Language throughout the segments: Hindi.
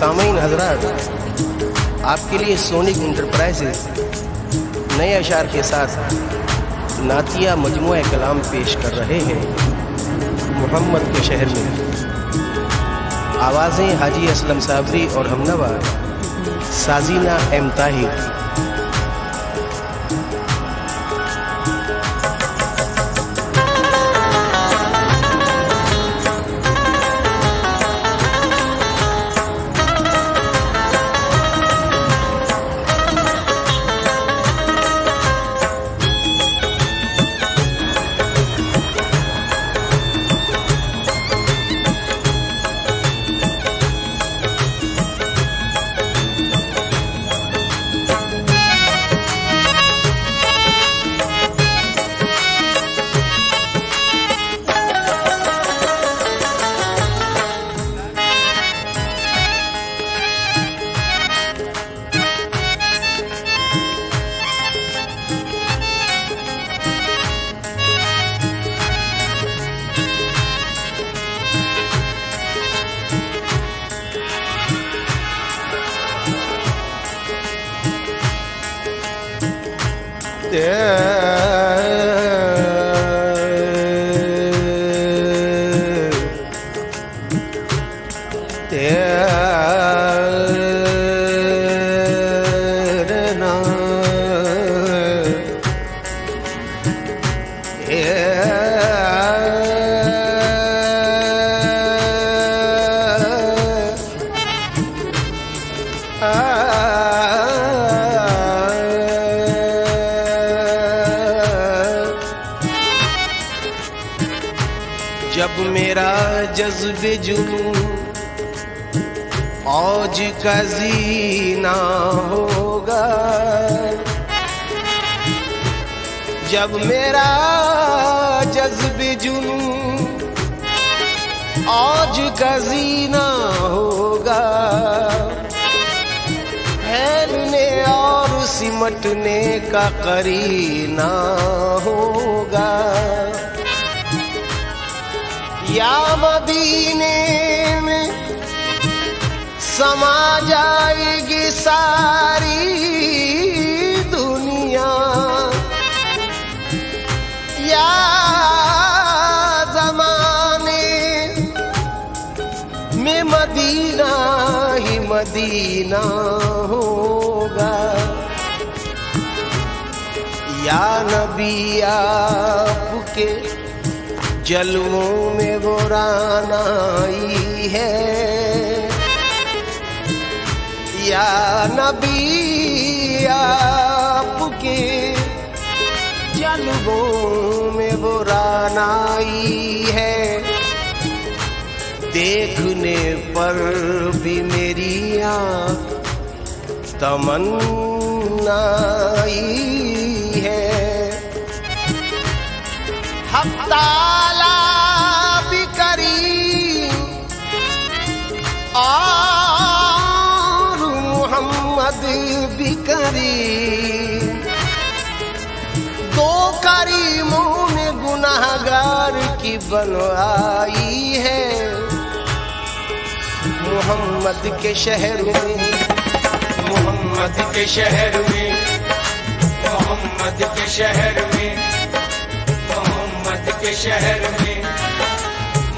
सामीन हजरात आपके लिए सोनिक इंटरप्राइजेज नए अशार के साथ नातिया मजमू कलाम पेश कर रहे हैं। मोहम्मद के शहर में। आवाज़ें हाजी असलम साबरी और हमनवा साजीना एम ताहिर। मेरा जज्ब जुनू। औज का जीना होगा। जब मेरा जज्ब जुनू, औज का जीना होगा। फैलने और सिमटने का करीना होगा। या मदीने में समा जाएगी सारी दुनिया। या जमाने में मदीना ही मदीना होगा। या नबी आपके जलवों में वो रानाई है। या नबी, आपके जलवों में वो रानाई है। देखने पर भी मेरी तमन्नाई है। हम करी दो करीमों ने गुनाहगार की बनवाई है। मोहम्मद के शहर में, मोहम्मद के शहर में, मोहम्मद के शहर में, मोहम्मद के शहर में,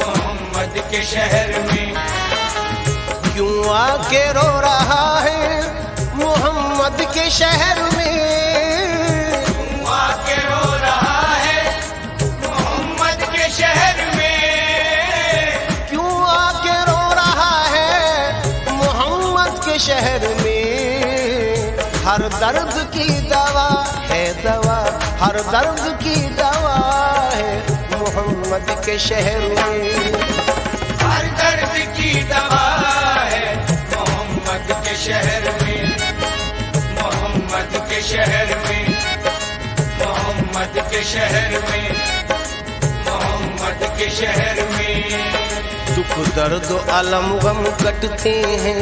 मोहम्मद के शहर में। क्यों आके रो रहा है? मोहम्मद के शहर में रो रहा है मोहम्मद के शहर में। क्यों आके रो रहा है मोहम्मद के शहर में? हर दर्द की दवा है दवा, हर दर्द की दवा है मोहम्मद के शहर में। के शहर में मोहम्मद के शहर में। दुख दर्द अलम गम कटते हैं।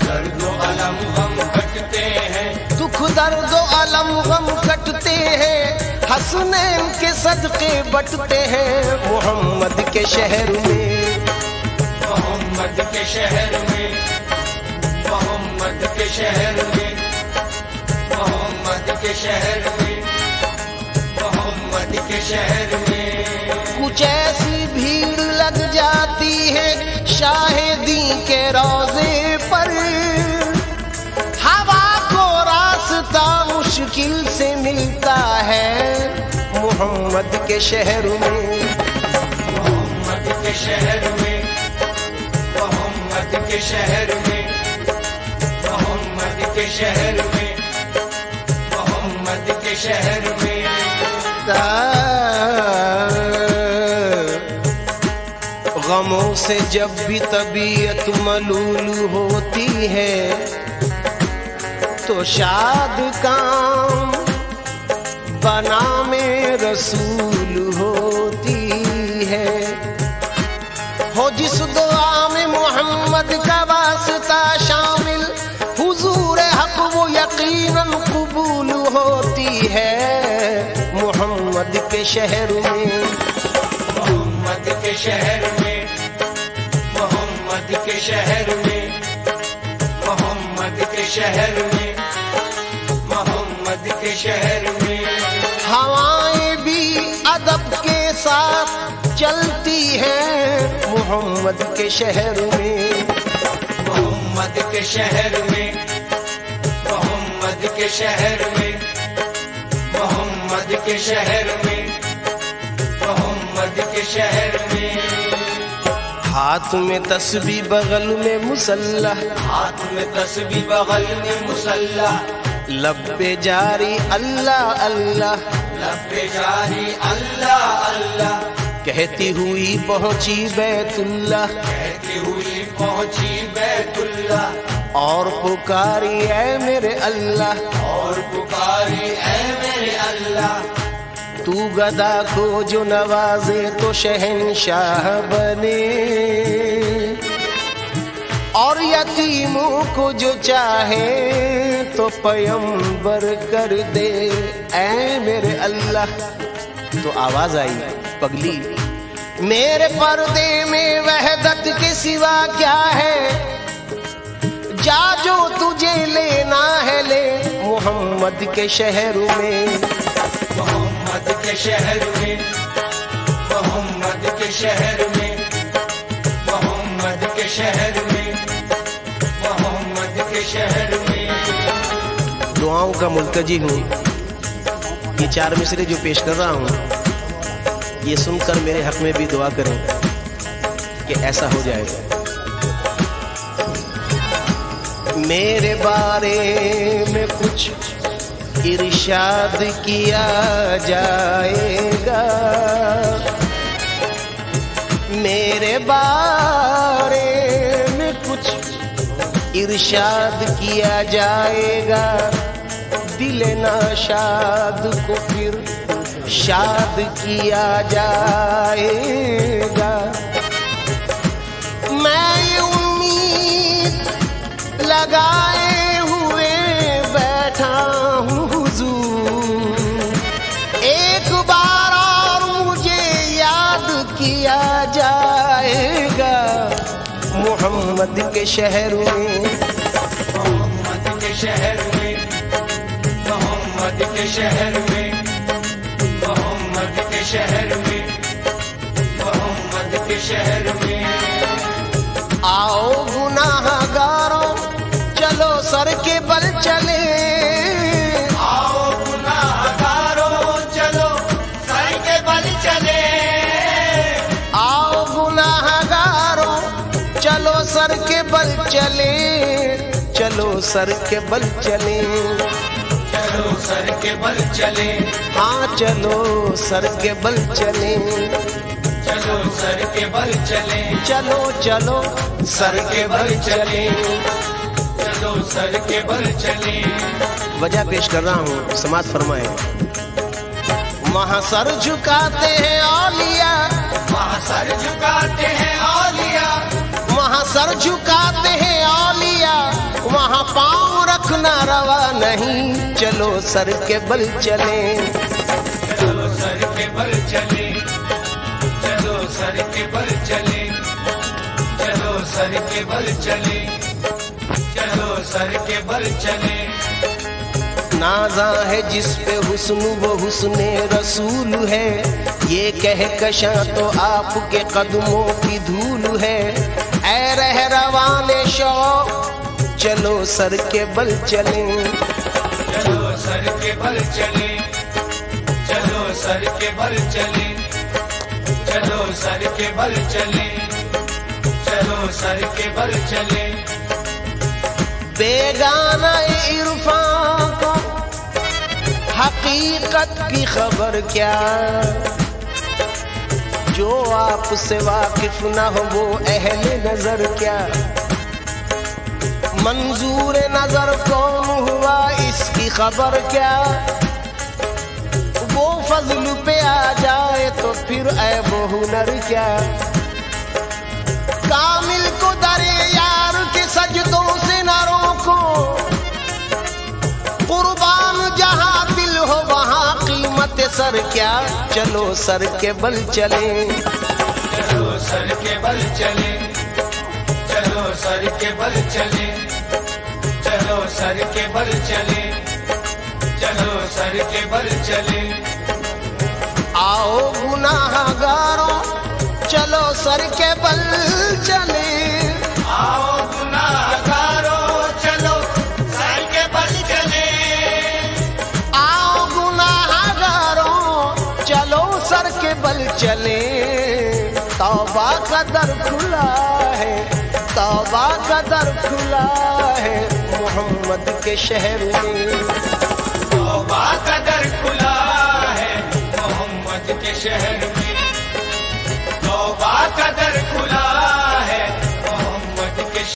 दर्द अलम हम कटते हैं। दुख दर्द अलम गम कटते हैं। हसनैन के सदके बटते हैं मोहम्मद के शहर में। मोहम्मद के शहर में मोहम्मद के शहर में मोहम्मद के शहर में। मोहम्मद के शहर में। कुछ ऐसी भीड़ लग जाती है शाहिदी के रोज़े पर। हवा को रास्ता मुश्किल से मिलता है मोहम्मद के शहर में। मोहम्मद के शहर में। मोहम्मद के शहर में। मोहम्मद के शहर में। मोहम्मद के शहर में। गमों से जब भी तबीयत मलूल होती है तो शाद काम बना में रसूल होती है। हो जिस दुआ में मोहम्मद का वास्ता शामिल, हुजूर हक वो यकीनन कबूल होती है। मोहम्मद के शहर में, मोहम्मद के शहर में मोहम्मद के शहर में मोहम्मद के शहर में मोहम्मद के शहर में। हवाएँ भी अदब के साथ चलती हैं मोहम्मद के शहर में। मोहम्मद के शहर में मोहम्मद के शहर में मोहम्मद के शहर में मोहम्मद के शहर में। हाथ में तस्बी बगल में मुसल्ला। हाथ में तस्बी बगल में मुसल्ला। लब्बे जारी अल्लाह अल्लाह। लब्बे जारी अल्लाह अल्लाह। कहती हुई पहुँची बैतुल्ला। कहती हुई पहुँची बैतुल्ला। और पुकारी है मेरे अल्लाह। और पुकारी अल्लाह तू गदा को जो नवाजे तो शहनशाह बने। और यतीमों को जो चाहे तो पयंबर कर दे। ऐ मेरे अल्लाह तो आवाज़ आई पगली। मेरे पर्दे में वहदत के सिवा क्या है? जा जो तुझे लेना है ले मोहम्मद के शहर में। मोहम्मद के शहर में, मोहम्मद के शहर में, मोहम्मद के शहर में, मोहम्मद के शहर में। दुआओं का मुल्तजी हूँ, ये चार मिसरे जो पेश कर रहा हूँ, ये सुनकर मेरे हक में भी दुआ करें कि ऐसा हो जाए। मेरे बारे में कुछ इरशाद किया जाएगा। मेरे बारे में कुछ इरशाद किया जाएगा। दिल नाशाद को फिर शाद किया जाएगा। मैं उम्मीद लगाए मोहम्मद के शहर में। मोहम्मद के शहर में मोहम्मद के शहर में मोहम्मद के शहर में मोहम्मद के शहर में। आओ गुनाहगारों चलो सर के बल चले। सर के बल चले। चलो सर के बल चले हाँ चलो सर के बल चले। चलो सर के बल चले चलो चलो सर के बल चले। चलो सर के बल चले वजह पेश कर रहा हूँ, समाज फरमाए। वहाँ सर झुकाते हैं औलिया। वहाँ सर झुकाते हैं औलिया। वहाँ सर झुकाते हैं रखना रवा नहीं चलो सर के बल चले। चलो सर के बल चले चलो सर के बल चले चलो सर के बल चले चलो सर के बल चले। नाजा है जिस पे हुस्न वो हुस्न रसूल है। ये कह कशा तो आपके कदमों की धूल है। ऐ रह रवाने शौक चलो सर के बल चले। चलो सर के बल चले। चलो सर के बल चले। चलो सर के बल चले। चलो सर के बल चले। बेगाना इरफान को हकीकत की खबर क्या? जो आपसे वाकिफ ना हो वो अहले नज़र क्या? मंजूर नज़र कौन हुआ, इसकी खबर क्या? वो फजल पे आ जाए तो फिर ऐ वो हुनर क्या? कामिल को दरे यार के सजदों से न रोको। कुर्बान जहाँ दिल हो, वहाँ कीमत सर क्या? चलो सर के बल चले। चलो सर के बल चले। चलो सर के बल चले। चलो सर के बल चले। चलो सर के बल चले। आओ गुनाहगारों, चलो सर के बल चले। आओ गुनाहगारों, चलो सर के बल चले। आओ गुनाहगारों, चलो सर के बल चले। तौबा का दर खुला है। तौबा का दर खुला है मोहम्मद के शहर में। तौबा का दर खुला है मोहम्मद के शहर में। तौबा